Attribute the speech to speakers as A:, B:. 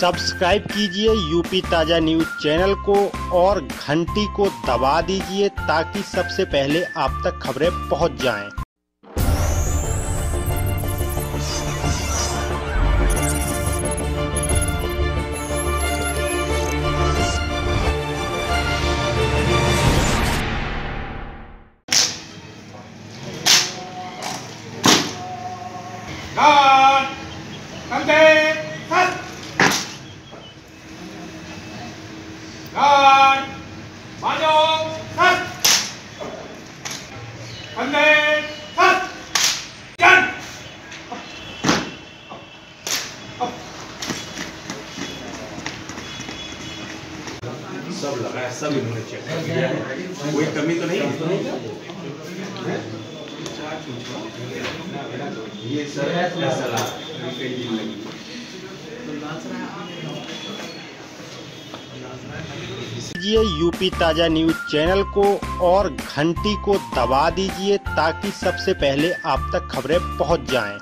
A: Subscribe कीजिए UP ताज़ा news channel को और घंटी को दबा दीजिए ताकि सबसे पहले आप तक खबरें पहुँच जाएँ।
B: God, God, Majo, Sat. Kante, Sat. Yan.
C: सब लगा है सब इन्होंने चेक कर दिया है कोई कमी तो नहीं ये सर ऐसा
A: कीजिए यूपी ताज़ा न्यूज़ चैनल को और घंटी को दबा दीजिए ताकि सबसे पहले आप तक खबरें पहुँच जाएँ।